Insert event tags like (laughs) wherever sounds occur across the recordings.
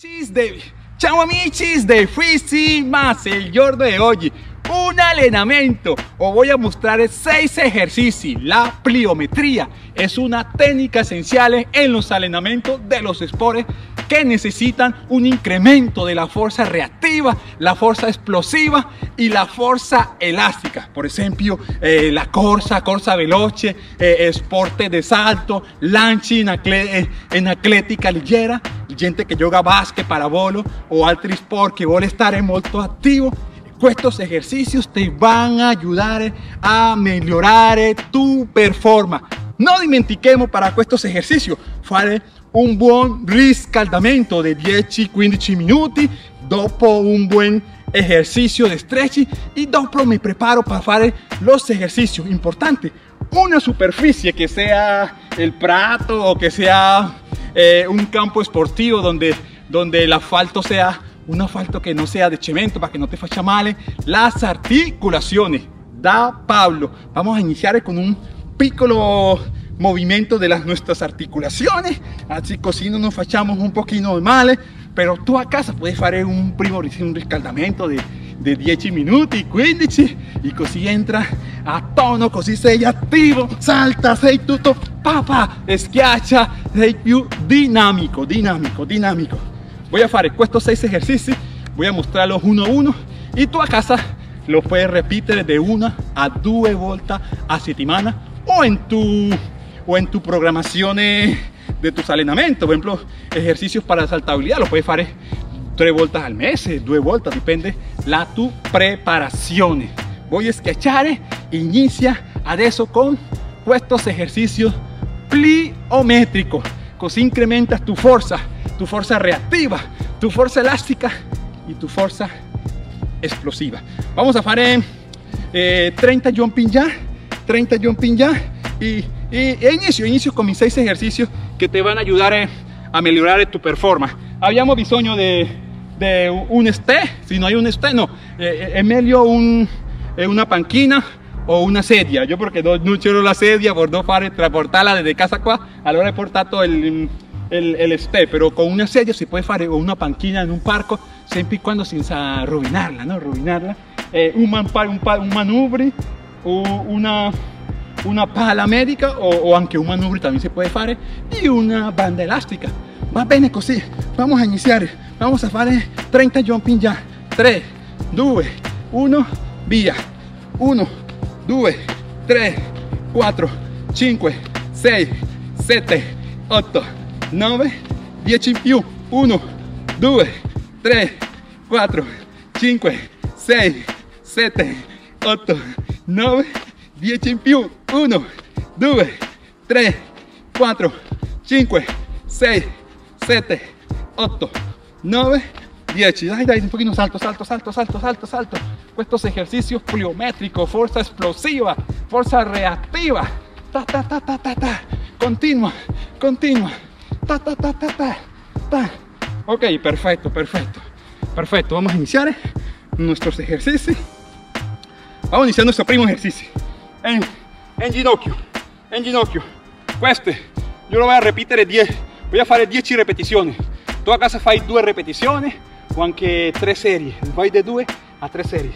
De, ciao amicis de Fisi más el giorno de hoy. Un allenamento os voy a mostrar seis ejercicios. La pliometría es una técnica esencial en los entrenamientos de los esportes que necesitan un incremento de la fuerza reactiva la fuerza explosiva y la fuerza elástica. Por ejemplo eh, la corsa corsa veloce eh, esporte de salto lanchi en, eh, en atlética ligera gente que juega básquet, parabolo o altri sport que vuole stare molto attivo estos ejercicios te van a ayudar a mejorar tu performance. No dimentiquemos para estos ejercicios fare un buen riscaldamento de 10-15 minutos dopo un buen ejercicio de stretching y dopo me preparo para hacer los ejercicios. Importante, una superficie que sea el prato o que sea eh, un campo esportivo donde, donde el asfalto sea un asfalto que no sea de cemento para que no te facha mal las articulaciones. Da Pablo. Vamos a iniciar con un piccolo movimiento de las nuestras articulaciones. Así así no nos fachamos un poquito de mal pero tú a casa puedes hacer un primo un riscaldamento de, de 10 minutos y 15 y así entra a tono così sei attivo salta sei tutto papà schiaccia sei più dinamico dinamico dinamico. Voy a fare estos seis ejercicios voy a mostrarlos uno a uno y tú a casa lo puedes repetir de una a dos vueltas a semana o en tu o en tu programación de tus entrenamientos. Por ejemplo ejercicios para saltabilidad lo puedes hacer tres vueltas al mes dos vueltas depende la tu preparación. Voy a sketchar inicia adesso con estos ejercicios pliométricos così incrementas tu fuerza tu fuerza reactiva tu fuerza elástica y tu fuerza explosiva. Vamos a hacer eh, 30 jumping ya 30 jumping ya y, e inicio inicio con mis seis ejercicios que te van a ayudar a, a mejorar tu performance. Habíamos bisogno de, de un este si no hay un este no eh, es mejor un, una panquina o una sedia. Yo porque no, no quiero la sedia por no fare transportarla desde casa qua, allora he portato el, el, el ste, pero con una sedia si puede fare o una panchina en un parco, sempre y cuando senza rovinarla, no? Rovinarla. Eh, un, man, un, un manubri o una, una pala médica o, o un manubrio también se puede fare y una banda elástica. Va bene così, vamos a iniciar, vamos a fare 30 jumping ya. 3, 2, 1, via. 1, 2, 3, 4, 5, 6, 7, 8, 9, 10 in più. 1, 2, 3, 4, 5, 6, 7, 8, 9, 10 in più. 1, 2, 3, 4, 5, 6, 7, 8, 9, 10. Dai, dai, un poquito salto, salto, salto, salto, salto, salto. Estos ejercicios pliométricos, fuerza explosiva, fuerza reactiva. Ta, ta, ta, ta, ta, ta. Continua, continua. Ta, ta, ta, ta, ta, ta. Ok, perfecto, perfecto. Perfecto, vamos a iniciar nuestros ejercicios. Vamos a iniciar nuestro primo ejercicio. En, en ginocchio, en ginocchio. Este, yo lo voy a repetir 10. Voy a hacer 10 repeticiones. Tú a casa fai due repetizioni o anche tre serie. Vai da 2 a 3 serie.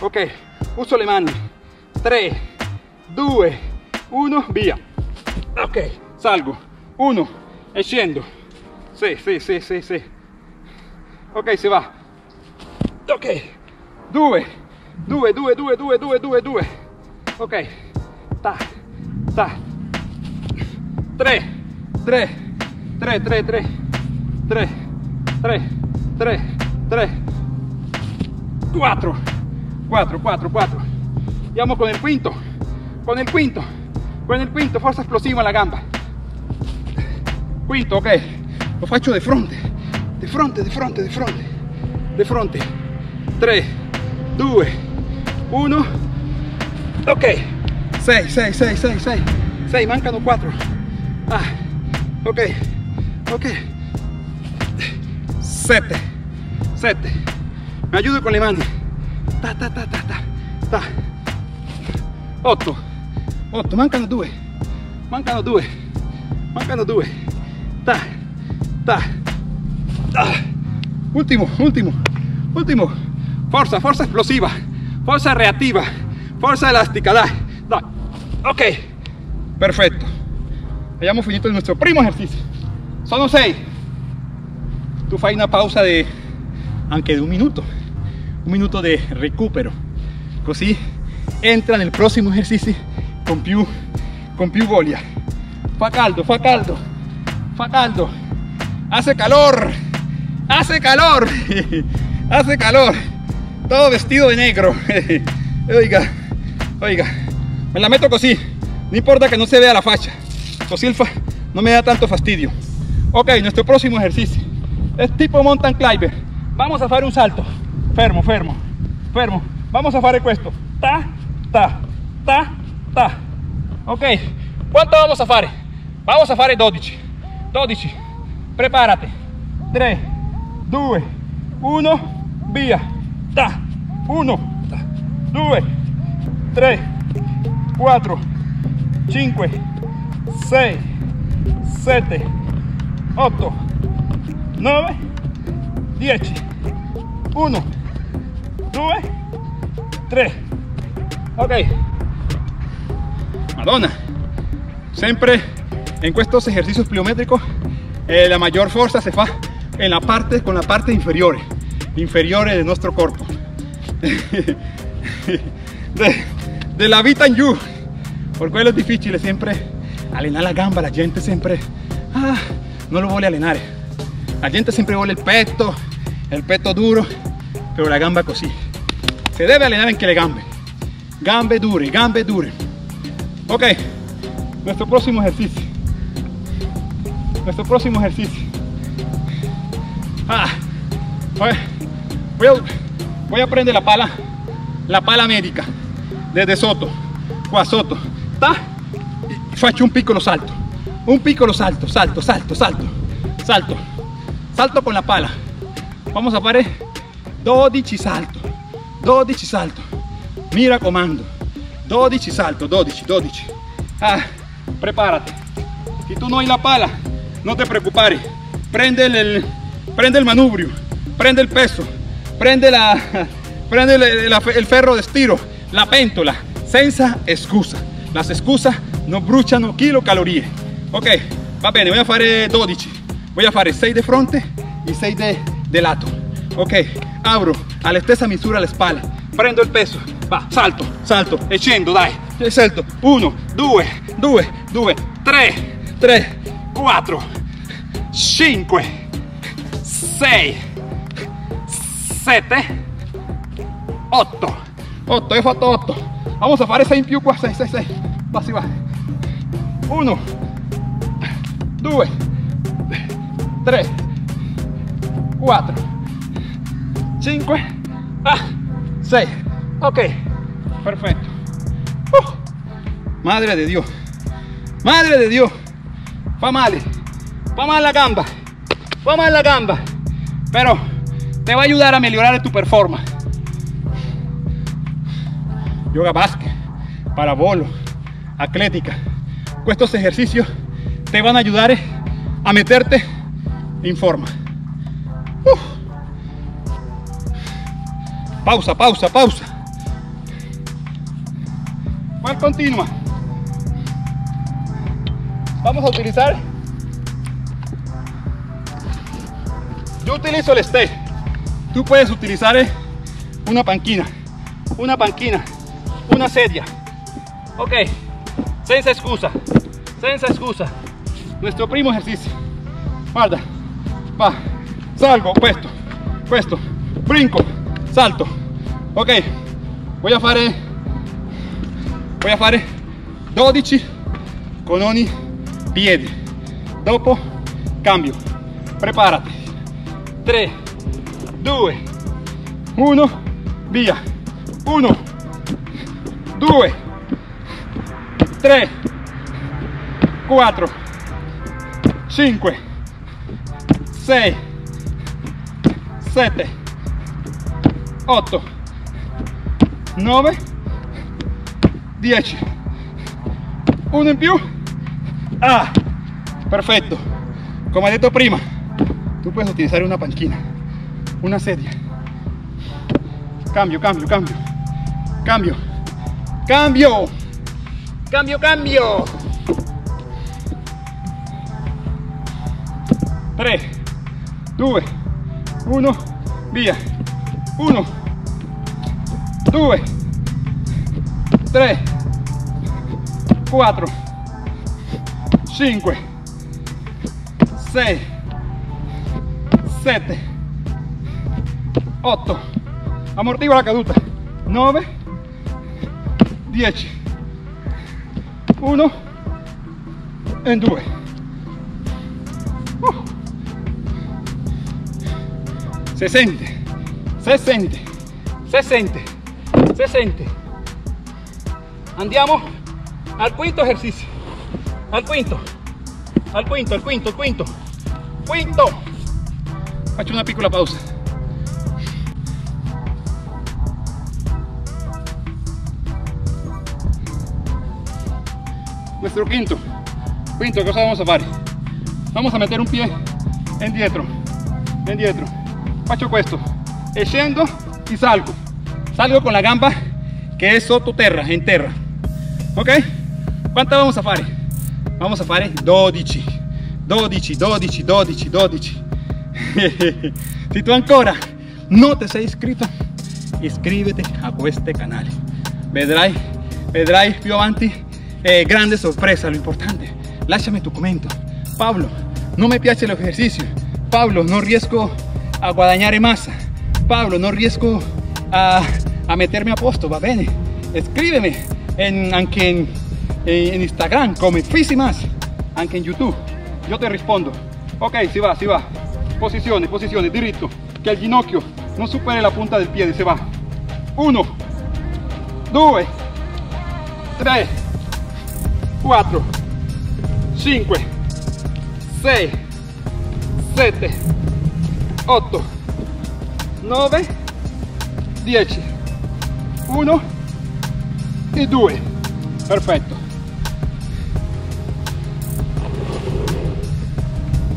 Ok, uso le mani. 3, 2, 1, via. Ok, salgo. 1 e scendo. Sì, sì, sì, sì, sì. Ok, si va. Ok, 2, 2, 2, 2, 2, 2, 2, 2. Ok, ta, ta. 3, 3, 3, 3, 3, 3, 3, 3, 3, 4, 4, 4, 4. Andiamo con il quinto, con il quinto, con il quinto, forza explosiva la gamba. Quinto, ok, lo faccio di fronte, di fronte, di fronte, di fronte, di fronte. 3, 2, 1, ok, 6, 6, 6, 6, 6, 6, mancano 4. Ah, ok, ok, 7, 7, me ayudo con le mani. Ta, ta, ta, ta, ta, ta. 8, 8, mancano 2, mancano 2, mancano 2. Ta, ta, ta. Ultimo, ultimo, ultimo. Forza, forza explosiva, forza reactiva, forza elástica, dai, dai. Ok, perfetto. Abbiamo finito il nostro primo esercizio. Sono 6. Tu fai una pausa de anche di un minuto, un minuto di recupero. Così entra nel prossimo esercizio con più, con più voglia. Fa caldo, fa caldo, fa caldo. Hace calor, hace calor, (laughs) hace calor. Todo vestido de negro. (laughs) Oiga, oiga, me la meto così. No importa que no se vea la facha. Così el fa no me da tanto fastidio. Ok, nuestro próximo ejercicio es tipo mountain climber. Vamos a hacer un salto. Fermo, fermo, fermo. Vamos a hacer questo. Ta, ta, ta, ta. Ok, ¿cuánto vamos a hacer? Vamos a hacer 12. 12. Prepárate. 3, 2, 1, via. Ta. 1, 2, 3, 4, 5, 6, 7, 8, 9, 10, 1, 2, 3. Ok. Madonna. Siempre en estos ejercicios pliométricos eh, la mayor fuerza se fa en la parte con la parte inferior inferiore del nuestro cuerpo. (laughs) De, de la vita in giù por quello es difícil siempre allenar la gamba la gente siempre ah, no lo vuole allenare la gente siempre vuole el peto el peto duro pero la gamba così se debe allenar anche le gambe. Gambe dure gambe dure. Ok nuestro próximo ejercicio. Nuestro próximo ejercicio. Ah, voy, voy, a, voy a prender la pala la pala médica. Desde sotto qua sotto ta faccio un piccolo salto un piccolo salto salto salto salto. Salto. Salto con la pala. Vamos a fare 12 salto. 12 salto. Mi raccomando 12 salto. 12 12 ah, prepárate. Si tú no hay la pala no te preocupes. Prende el, prende el manubrio prende el peso prende la (laughs) prende el, el ferro de estiro la pentola senza excusa. Las excusas no bruciano kilocalorie ok va bene voy a fare 12 voy a fare 6 de fronte y 6 de, de lato. Ok abro alla stessa misura la spalla prendo il peso. Va salto salto e dai. E salto. 1 2 2 2 3 3 4 5 6 7 8 8 ho fatto 8 vamos a fare 6 in più qua 6 6 6 va si va 1 2 3 4 5 ah, 6 ok. Perfecto. Uh, madre de dios. Madre de dios. Fa male fa mal la gamba. Fa mal la gamba. Pero te va a ayudar a mejorar tu performance. Yoga básquet para bolo atlética estos ejercicios te van a ayudar a meterte en forma pausa pausa pausa ¿Cuál continua? Vamos a utilizar. Yo utilizo el stay. Tú puedes utilizar eh, una panquina, una panquina, una sedia. Ok, senza excusa, senza excusa. Nuestro primo ejercicio. Guarda, va, salgo, puesto, puesto, brinco, salto. Ok, voy a fare, voy a fare. 12 con ogni piede. Dopo cambio. Prepárate. 3, 2, 1, via. 1, 2, 3, 4, 5, 6, 7, 8, 9, 10. Uno in più. Ah, perfecto. Como he dicho prima, tú puedes utilizar una panquina. una sedia. Cambio, cambio, cambio. Cambio. Cambio. Cambio, cambio. 3, 2, 1, via. 1, 2, 3, 4, 5, 6, 7, 8, amortigua la caduta, 9, 10, 1 e 2. 60, 60, 60, 60. Andiamo al quinto ejercicio. Al quinto, al quinto, al quinto, al quinto. Quinto. Faccio una piccola pausa. Nuestro quinto. Quinto, ¿qué cosa vamos a hacer? Vamos a meter un pie en dietro. En dietro. Faccio questo, e y salgo. Salgo con la gamba che è sottoterra, in terra. Ok? Quanta vamos a fare? Vamos a fare 12. 12, 12, 12, 12. si tu ancora non ti sei iscritto, iscriviti a questo canale. Vedrai, vedrai più avanti eh, grande sorpresa. Lo importante, lasciami tu commento. Pablo, non mi piace l'esercizio. Pablo, non riesco a guadagnare massa. Pablo, non riesco a, a mettermi a posto, va bene? Scrivimi en, anche in, in Instagram come anche in YouTube. Io ti rispondo. Ok, si va, si va. Posizione, posizione, diritto. Che il ginocchio non superi la punta del piede, si va. 1, 2, 3, 4, 5, 6, 7, 8, 9, 10, 1 e 2. Perfetto.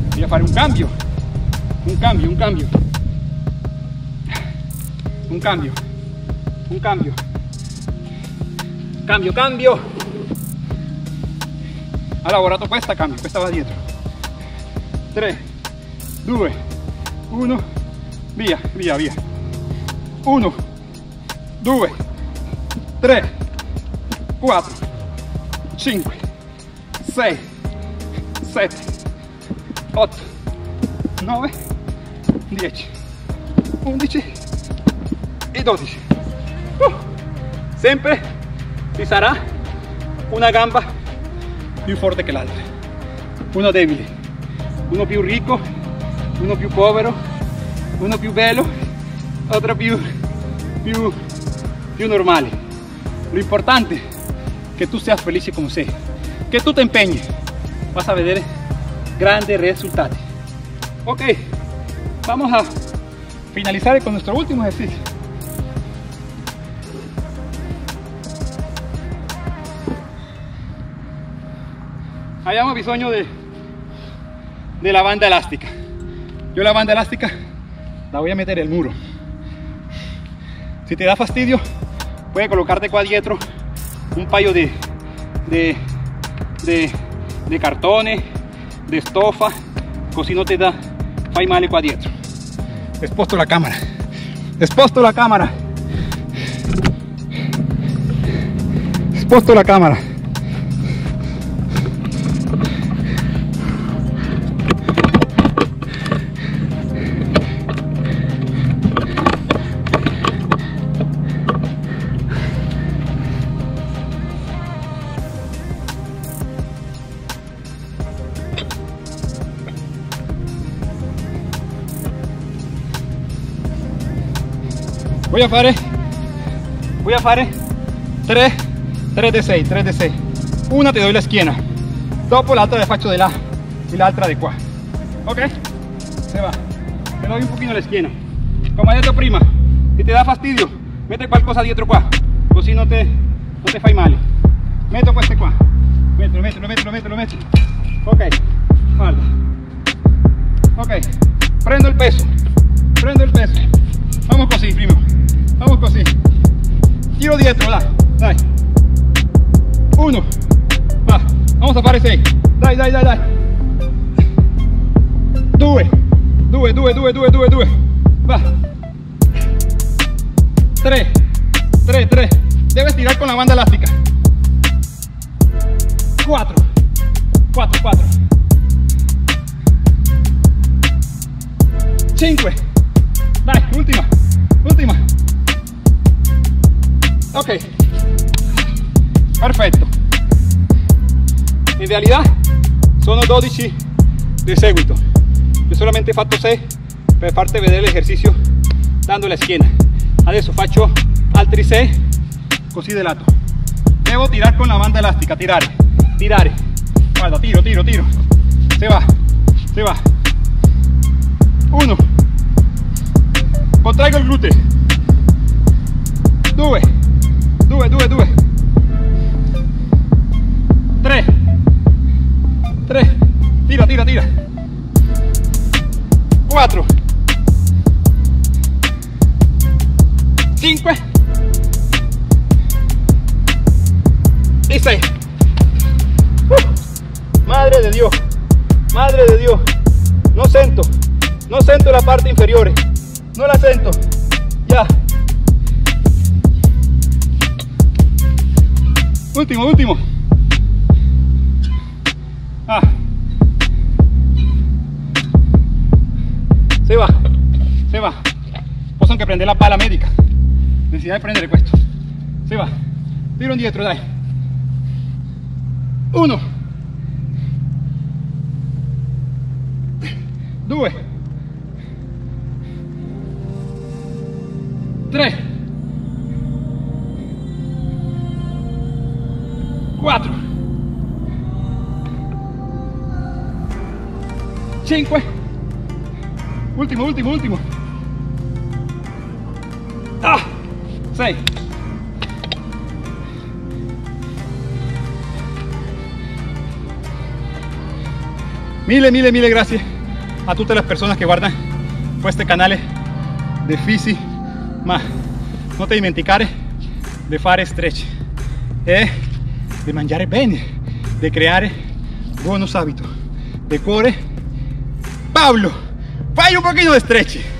Voy a fare un cambio. Un cambio, un cambio. Un cambio. Un cambio. Cambio, cambio. Ha lavorato questa, cambio, questa va dietro. 3, 2, 1, via, via, via. 1, 2, 3, 4, 5, 6, 7, 8, 9, 10, 11 e 12. Uh, sempre una gamba più forte che l'altra. Uno debole, uno più ricco, uno più povero, uno più bello, otro più, più, più normale. Lo importante es que tú seas feliz como sei, que tú te empeñes, vas a ver grandes resultados. Ok, vamos a finalizar con nuestro último ejercicio. Habíamos bisogno de, de la banda elástica. Yo la banda elástica la voy a meter el muro. Si te da fastidio, puedes colocarte qua dietro un paio de, de, de, de cartones, de estofa, così no te da, fai male qua dietro. Sposto la cámara, sposto la cámara, sposto la cámara. Voy a fare. Voy a fare. 3 3 de 6 3 de 6 una te doy la schiena dopo l'altra la faccio di là y l'altra di qua ok se va. Te doy un pochino la schiena come detto prima si ti dà fastidio mette qualcosa dietro qua così non te, non te fai male metto queste qua mettilo mettilo mettilo mettilo mettilo ok guarda ok prendo il peso. Prendo il peso tiro là dai. Uno. Va vamos a fare 6 dai dai dai dai. 2 2 2 2 2 2 2 va. 3 3 3 debes tirar con la banda elástica. 4 4 4 5 dai ultima ok. Perfetto in realtà sono 12 di seguito. Io solamente fatto 6 per farti vedere l'esercizio dando la schiena adesso faccio altri 6 così di lato. Devo tirare con la banda elastica tirare tirare guarda tiro tiro tiro. Se va se va. 1 contraigo il gluteo 2 2 2 2 3 3 tira tira tira. 4 5 y 6 uh, madre de Dios. Madre de Dios. No sento. No sento la parte inferior. No la sento último último. Ah. Se va se va. Possono anche prendere la pala medica necessità di prendere questo se va. Tiro indietro dai uno. Due. Tre 5 pues. último último ultimo ah, 6 mille mille mille gracias a tutte le persone che guardano questo este canale eh, di Fisi ma non ti dimenticare di fare stretch eh, e di mangiare bene di creare eh, buoni abiti di cuore Pablo. Fai un pochino di stretch